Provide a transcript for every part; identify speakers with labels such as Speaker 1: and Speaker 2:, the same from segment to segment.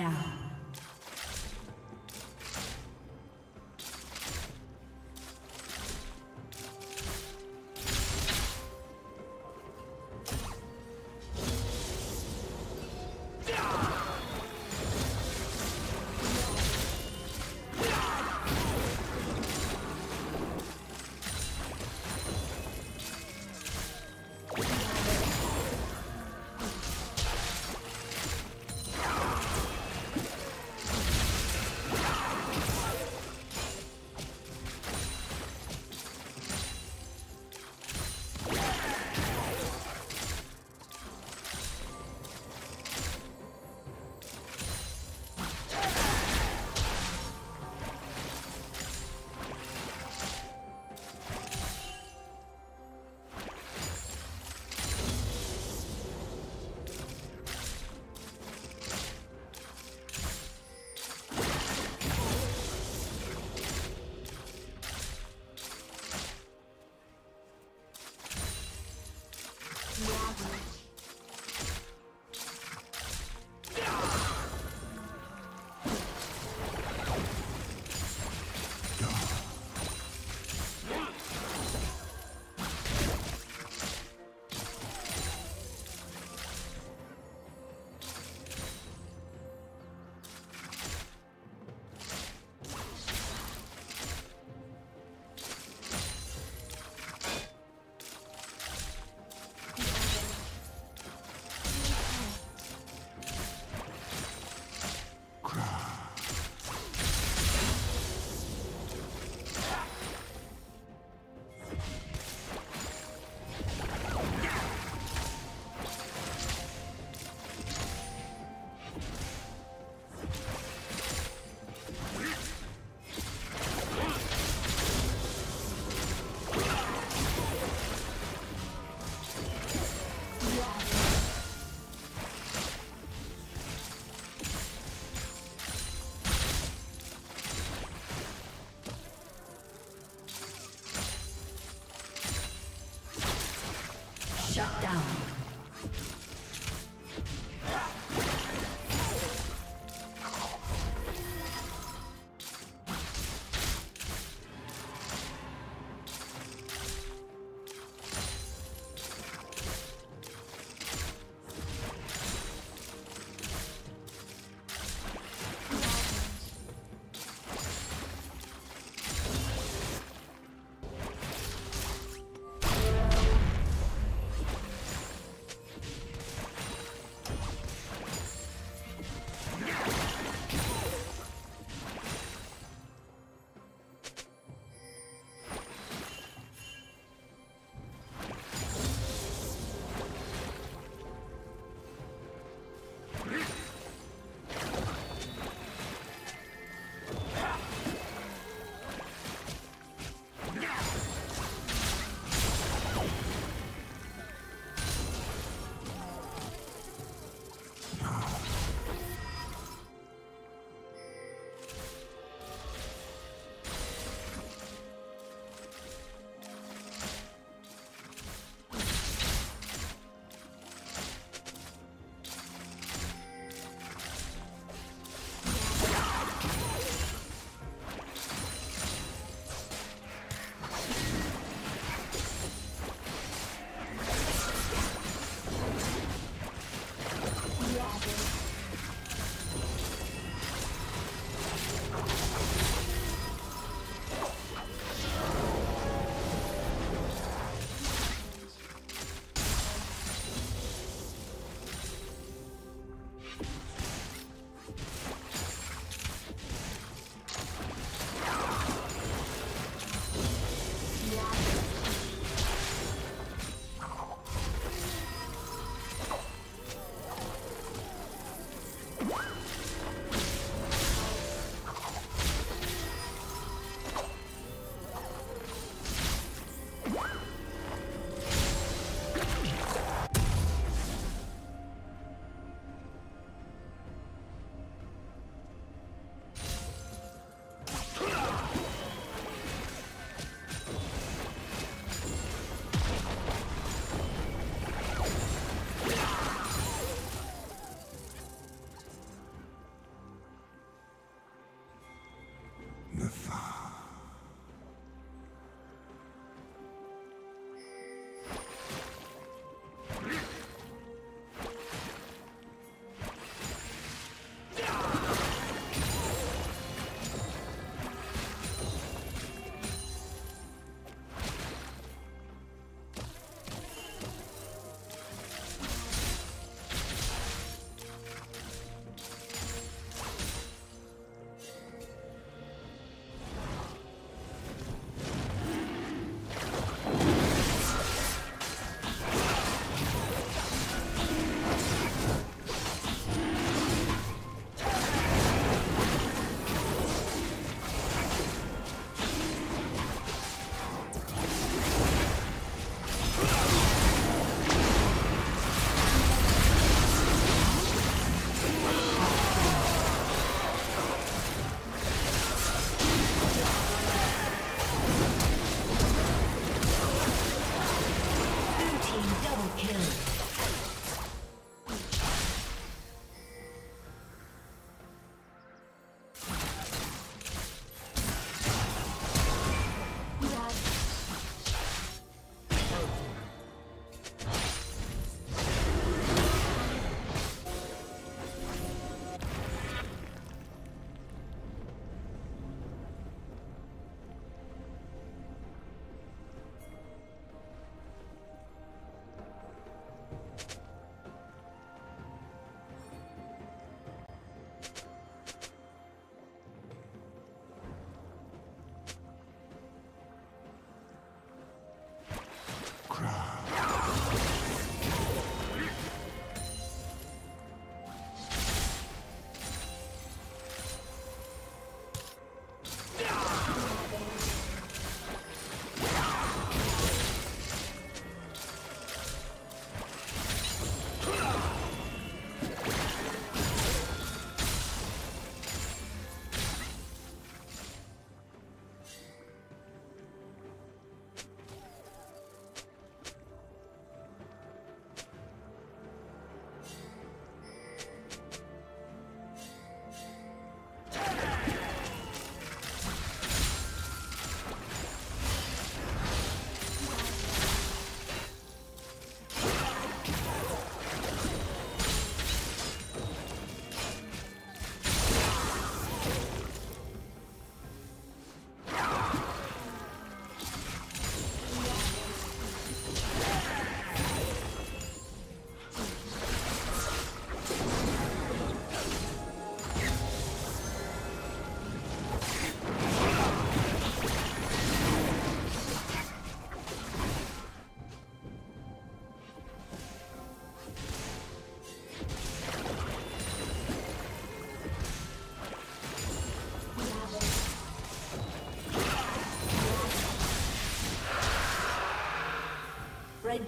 Speaker 1: Down.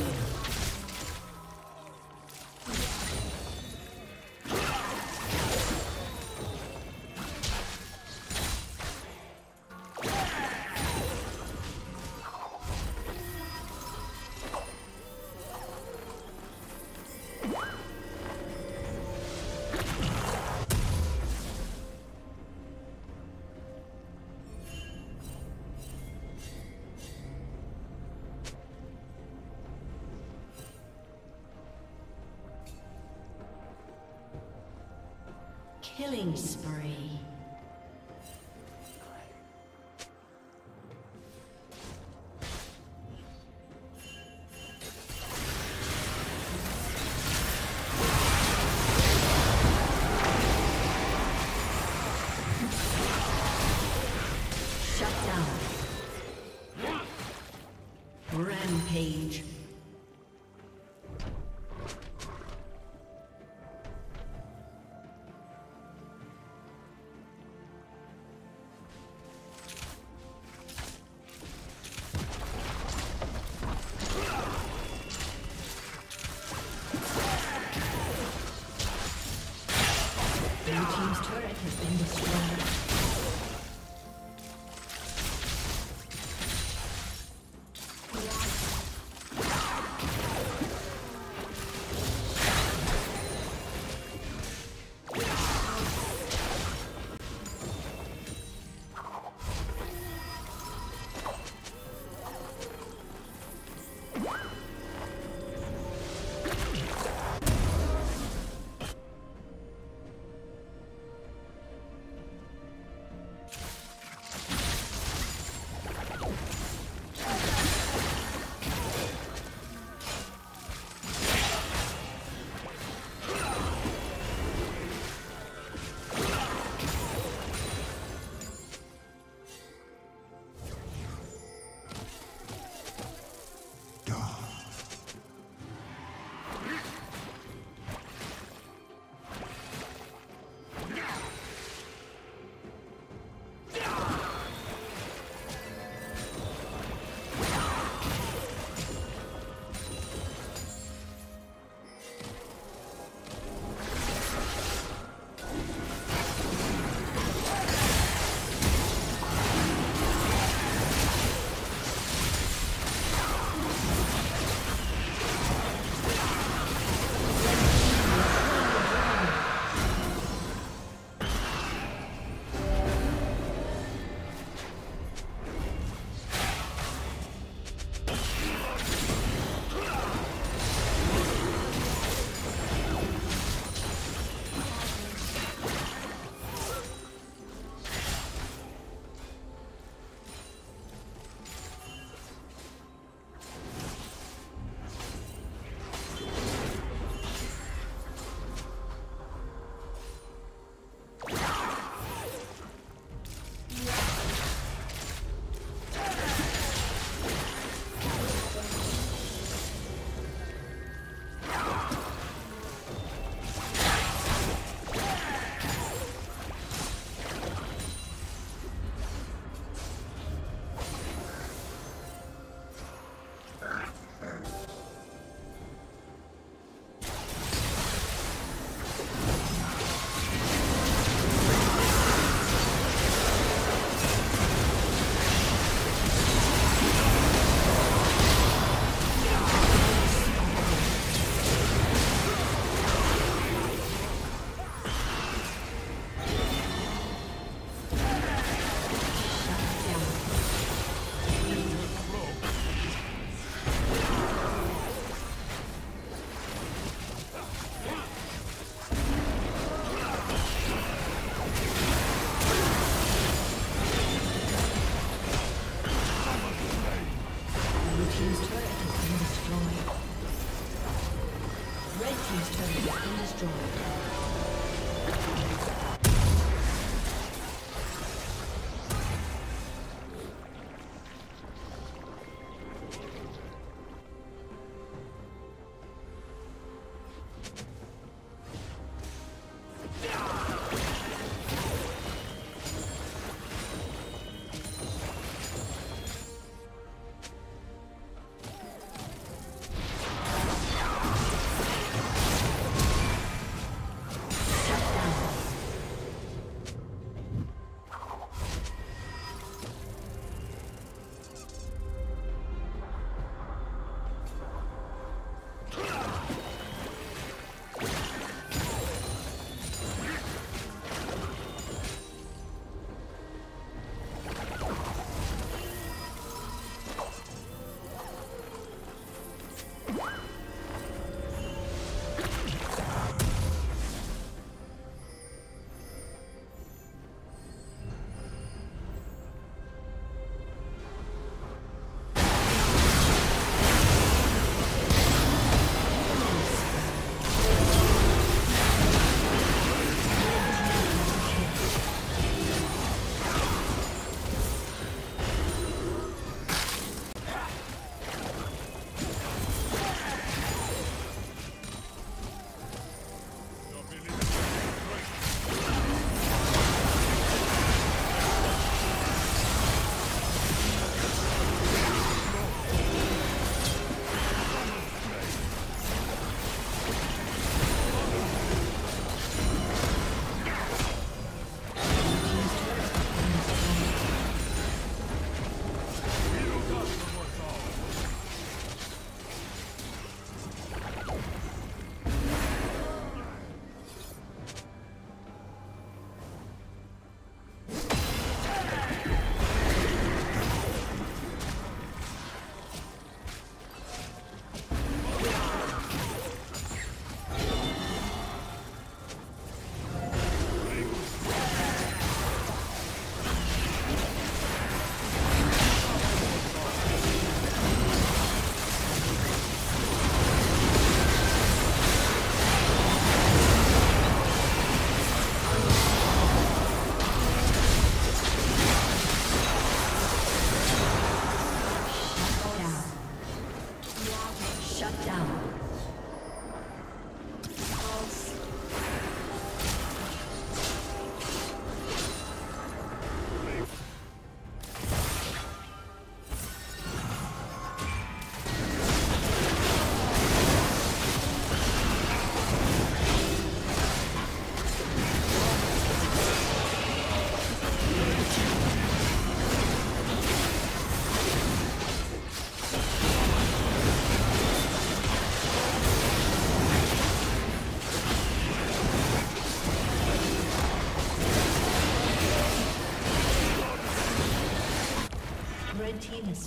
Speaker 1: Fall Killing spree.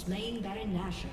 Speaker 1: Slain Baron Nashor.